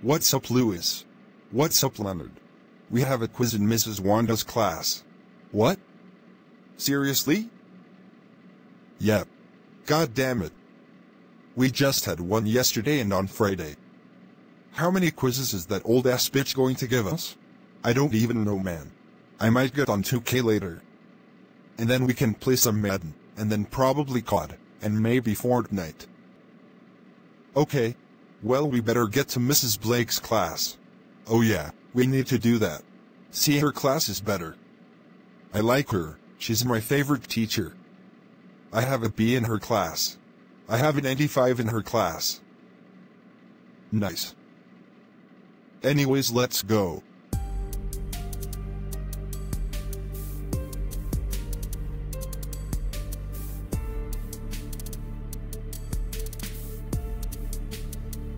What's up, Lewis? What's up, Leonard? We have a quiz in Mrs. Wanda's class. What? Seriously? Yep. God damn it. We just had one yesterday and on Friday. How many quizzes is that old ass bitch going to give us? I don't even know, man. I might get on 2K later. And then we can play some Madden, and then probably COD, and maybe Fortnite. Okay. Well, we better get to Mrs. Blake's class. Oh yeah, we need to do that. See, her class is better. I like her, she's my favorite teacher. I have a B in her class. I have an 85 in her class. Nice. Anyways, let's go.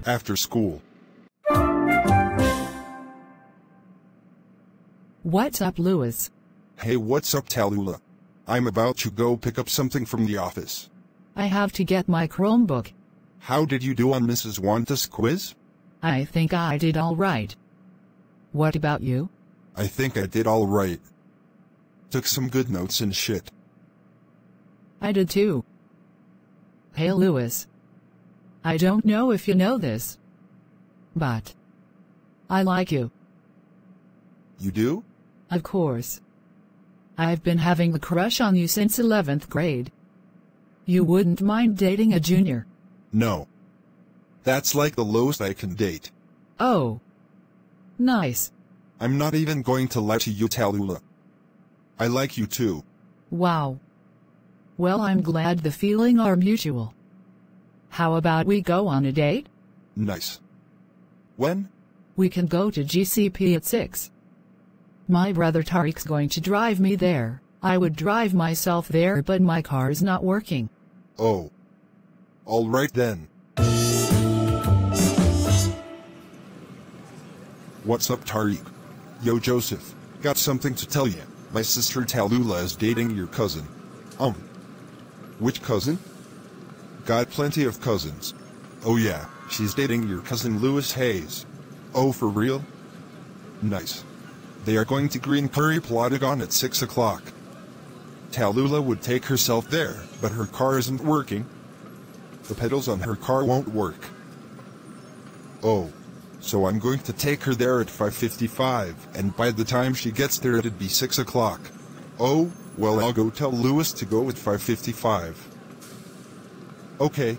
After school. What's up, Lewis? Hey, what's up, Tallulah? I'm about to go pick up something from the office. I have to get my Chromebook. How did you do on Mrs. Wanda's quiz? I think I did all right. What about you? I think I did all right. Took some good notes and shit. I did too. Hey, Lewis. I don't know if you know this, but I like you. You do? Of course. I've been having a crush on you since 11th grade. You wouldn't mind dating a junior? No. That's like the lowest I can date. Oh. Nice. I'm not even going to lie to you, Tallulah. I like you too. Wow. Well, I'm glad the feeling are mutual. How about we go on a date? Nice. When? We can go to GCP at 6. My brother Tariq's going to drive me there. I would drive myself there but my car is not working. Oh. Alright then. What's up, Tariq? Yo, Joseph. Got something to tell you. My sister Tallulah is dating your cousin. Um. Which cousin? Got plenty of cousins. Oh yeah, she's dating your cousin Lewis Hayes. Oh, for real? Nice. They are going to Green Prairie Plotagon at 6 o'clock. Tallulah would take herself there, but her car isn't working. The pedals on her car won't work. Oh. So I'm going to take her there at 5.55, and by the time she gets there it'd be 6 o'clock. Oh, well I'll go tell Lewis to go at 5.55. Okay.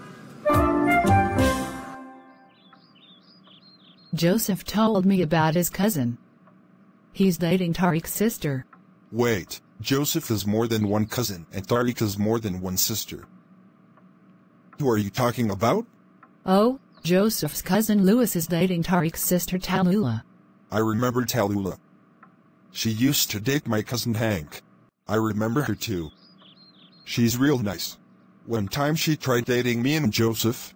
Joseph told me about his cousin. He's dating Tariq's sister. Wait, Joseph is more than one cousin, and Tariq is more than one sister. Who are you talking about? Oh, Joseph's cousin Lewis is dating Tariq's sister Tallulah. I remember Tallulah. She used to date my cousin Hank. I remember her too. She's real nice. One time she tried dating me and Joseph.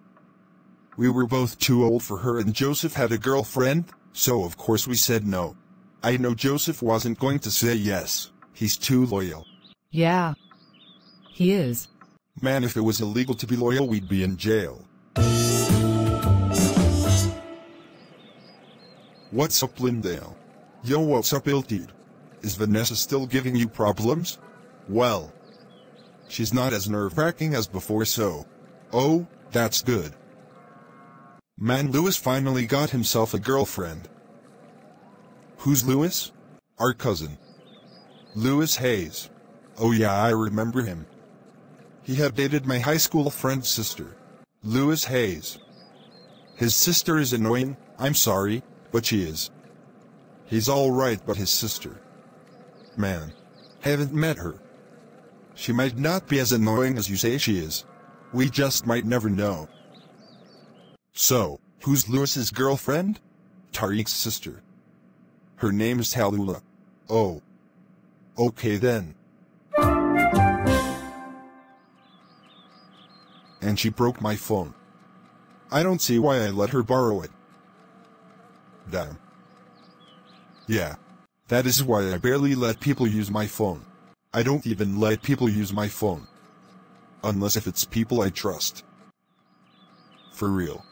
We were both too old for her and Joseph had a girlfriend, so of course we said no. I know Joseph wasn't going to say yes. He's too loyal. Yeah. He is. Man, if it was illegal to be loyal, we'd be in jail. What's up, Lindale? Yo, what's up, Iltid? Is Vanessa still giving you problems? Well, she's not as nerve-wracking as before, so. Oh, that's good. Man, Lewis finally got himself a girlfriend. Who's Lewis? Our cousin. Lewis Hayes. Oh yeah, I remember him. He had dated my high school friend's sister. Lewis Hayes. His sister is annoying, I'm sorry, but she is. He's alright but his sister. Man. Haven't met her. She might not be as annoying as you say she is. We just might never know. So, who's Lewis's girlfriend? Tariq's sister. Her name's Tallulah. Oh. Okay then. And she broke my phone. I don't see why I let her borrow it. Damn. Yeah. That is why I barely let people use my phone. I don't even let people use my phone. Unless if it's people I trust. For real.